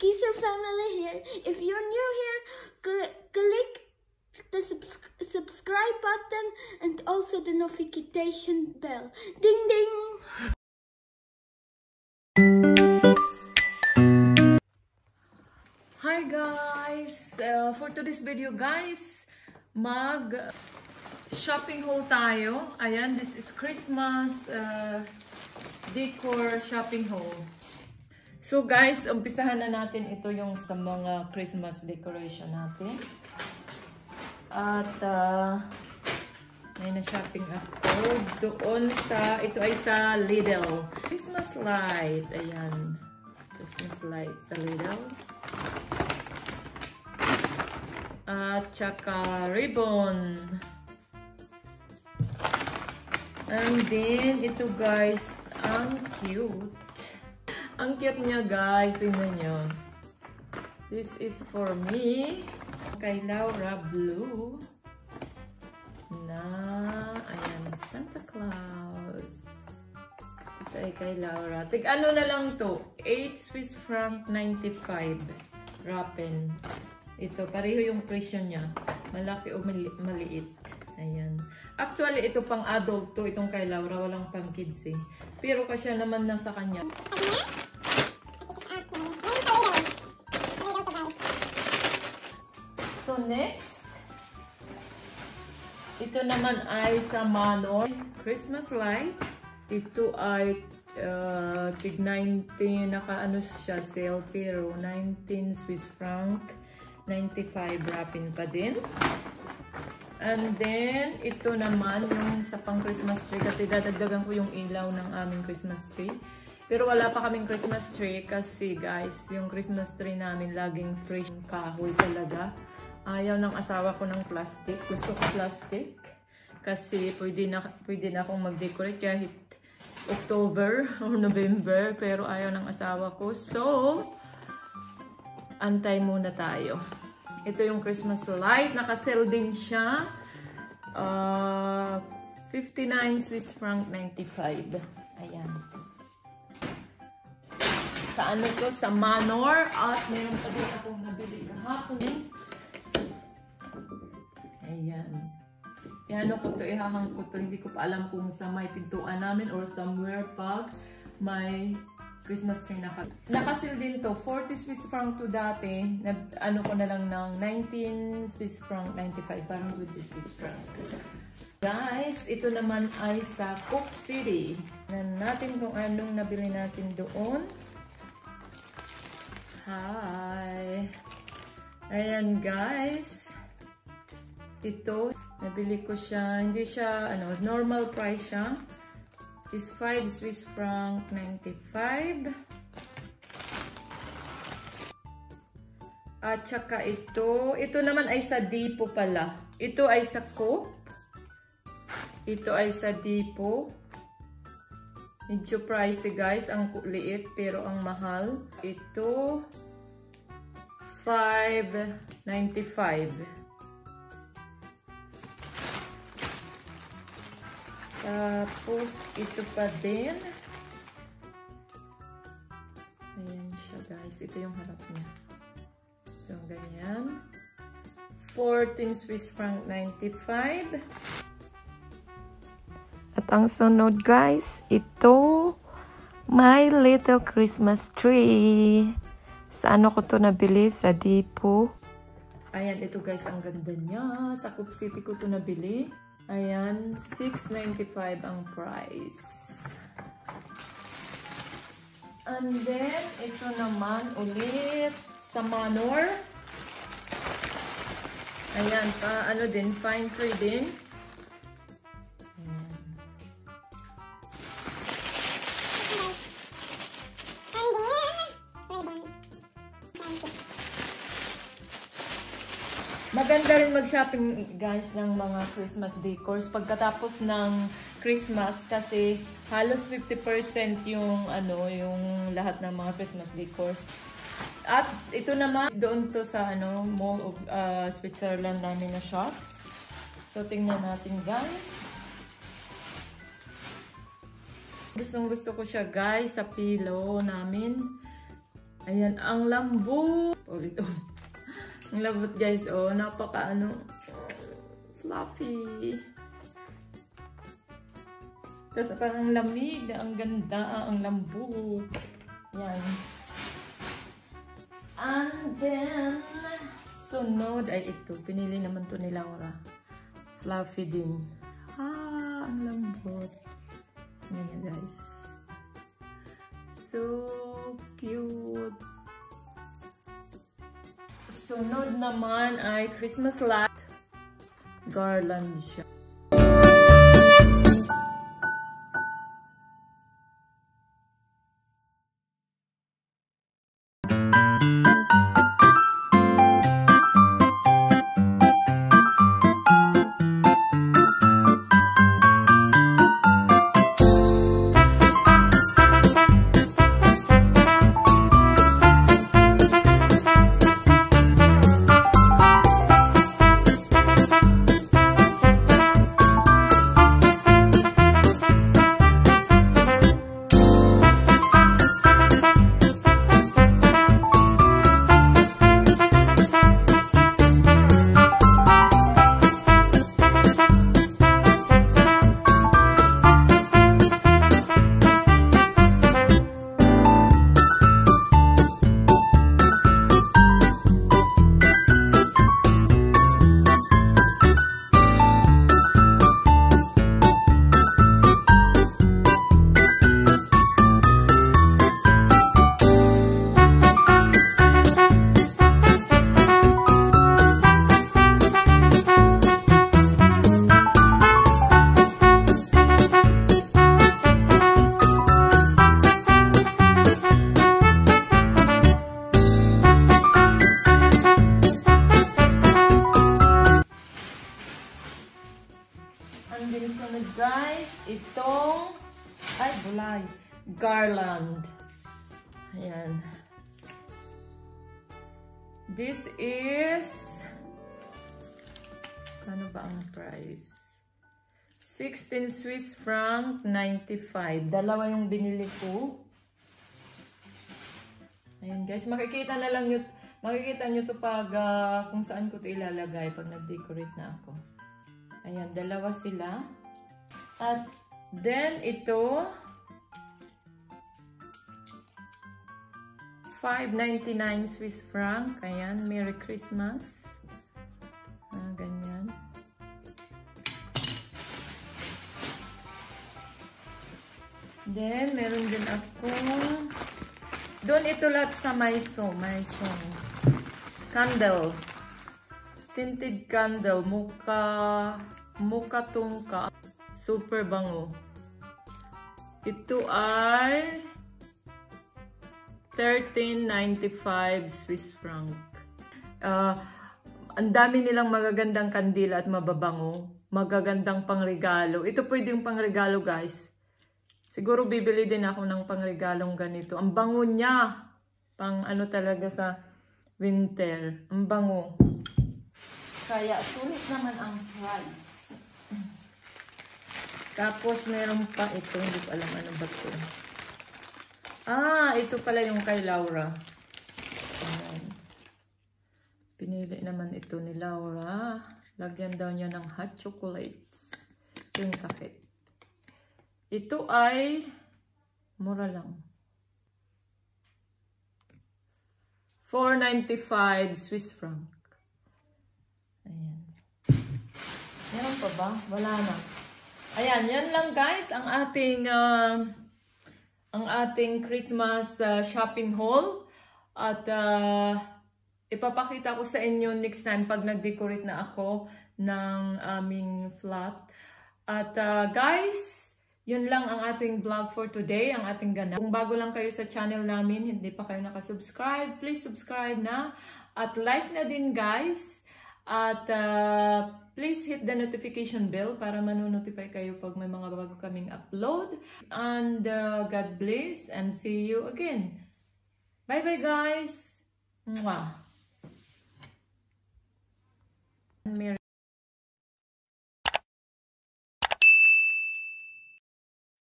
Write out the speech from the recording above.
Keiser family here. If you're new here, cl- click the subs- subscribe button and also the notification bell. Ding ding! Hi guys! Uh, for today's video guys, mag shopping haul tayo. Ayan, this is Christmas uh, decor shopping haul. So guys, umpisahan na natin ito yung sa mga Christmas decoration natin. At uh, may na-shopping ako doon sa, ito ay sa Lidl. Christmas light. Ayan. Christmas light sa Lidl. At saka ribbon. And then, ito guys, ang cute. Ang cute niya guys, tingnan nyo. This is for me. Kay Laura Blue. Na, ayan, Santa Claus. Ito ay kay Laura. Tig ano na lang to? 8 Swiss franc 95. Rappen. Ito, pareho yung presyo niya. Malaki o mali maliit. Ayan. Actually, ito pang adult to. Itong kay Laura. Walang pang kids eh. Pero kasya naman na sa kanya. So, next. Ito naman ay sa Manor Christmas light. Ito ay uh, tig 19, naka ano siya, sale pero 19 Swiss franc, 95 wrapping pa din. And then, ito naman yung sa pang Christmas tree kasi dadagdagan ko yung ilaw ng aming Christmas tree. Pero wala pa kaming Christmas tree kasi guys, yung Christmas tree namin laging fresh kahoy talaga. Ayaw ng asawa ko ng plastic. Gusto ko plastic. Kasi pwede na, pwede na akong mag-decorate kahit October or November. Pero ayaw ng asawa ko. So, antay muna tayo. Ito yung Christmas light. Nakasell din siya. Uh, 59 Swiss franc 95. Ayan. Sa ano to? Sa Manor. At meron pa din akong nabili kahapon. Ayan. Iano ko to, ihahang ko to. Hindi ko pa alam kung sa may pintuan namin or somewhere pag may Christmas tree naka. Nakasil din to. 40 Swiss franc to dati. Na, ano ko na lang ng 19 Swiss franc 95. Parang with this Swiss franc. Guys, ito naman ay sa Cook City. Nan natin kung anong nabili natin doon. Hi! Ayan guys. Ito, nabili ko siya. Hindi siya, ano, normal price siya. Is 5 Swiss franc 95. At saka ito, ito naman ay sa Dipo pala. Ito ay sa Coop. Ito ay sa Dipo. Medyo pricey guys, ang liit pero ang mahal. Ito, 5.95. Tapos, ito pa din. Ayan siya guys. Ito yung harap niya. So, ganyan. 14 Swiss franc 95. At ang sunod guys, ito, My Little Christmas Tree. Sa ano ko to nabili? Sa Dipo. Ayan, ito guys, ang ganda niya. Sa Coop City ko to nabili. Ayan, 6.95 ang price. And then, ito naman ulit sa Manor. Ayan, pa, ano din, fine tree din. Maganda rin mag-shopping guys ng mga Christmas decors pagkatapos ng Christmas kasi halos 50% yung ano yung lahat ng mga Christmas decors. At ito naman doon to sa ano Mall of uh, Switzerland namin na shop. So tingnan natin guys. Gustong gusto ko siya guys sa pillow namin. Ayan, ang lambot. Ulit oh. Ang lambot guys, oh. Napaka ano, fluffy. Tapos parang lamig, ang ganda, ang lambot. Yan. And then, sunod ay ito. Pinili naman to ni Laura. Fluffy din. Ah, ang lambot. Yan guys. So cute. Sunod naman ay Christmas light. Garland siya. Sunod guys, itong, ay bulay, garland. Ayan. This is, ano ba ang price? 16 Swiss franc, 95. Dalawa yung binili ko. Ayan guys, makikita na lang yun, makikita nyo to pag uh, kung saan ko to ilalagay pag nag-decorate na ako. Ayan, dalawa sila. At then, ito, 5.99 Swiss franc. Ayan, Merry Christmas. Ah, ganyan. Then, meron din ako. Doon ito lahat sa Maiso. Maiso. Candle. Scented candle. Muka, muka tungka. Super bango. Ito ay 13.95 Swiss franc. Uh, ang dami nilang magagandang kandila at mababango. Magagandang pangregalo. Ito pwede yung pangregalo guys. Siguro bibili din ako ng pangregalong ganito. Ang bango niya. Pang ano talaga sa winter. Ang bango. Kaya sulit naman ang price. Tapos meron pa ito. Hindi ko alam ano ba ito. Ah, ito pala yung kay Laura. Ayan. Pinili naman ito ni Laura. Lagyan daw niya ng hot chocolates. Yung takip. Ito ay mura lang. 4.95 Swiss franc. Ayan. Meron pa ba? Wala na. Ayan, yan lang guys ang ating uh, ang ating Christmas uh, shopping haul. At uh, ipapakita ko sa inyo next time pag nag-decorate na ako ng aming flat. At uh, guys, yun lang ang ating vlog for today, ang ating ganap. Kung bago lang kayo sa channel namin, hindi pa kayo nakasubscribe, please subscribe na. At like na din guys. At uh, please hit the notification bell para manonotify kayo pag may mga bago kaming upload. And uh, God bless and see you again. Bye-bye guys! Mwah!